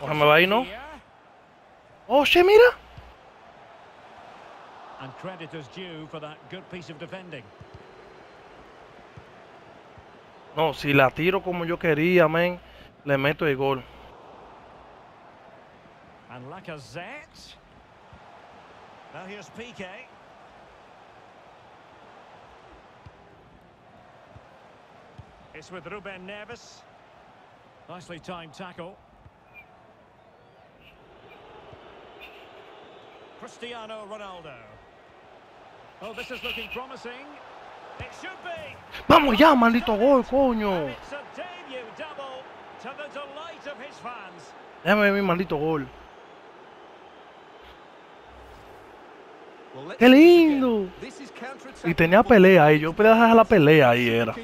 O se me va ahí, ¿no? Oh, mira. And credit is due for that good piece of defending. No, si la tiro como yo quería, men, le meto el gol. And Lacazette. Now here's Piqué. It's with Ruben Neves. Nicely timed tackle. Cristiano Ronaldo. Oh, this is looking promising. It should be. Vamos ya, maldito gol, coño. it's a debut double to the delight of his fans. Déjame ver mi maldito gol. ¡Qué lindo! Y tenía pelea ahí. Yo podía dejar la pelea ahí, era.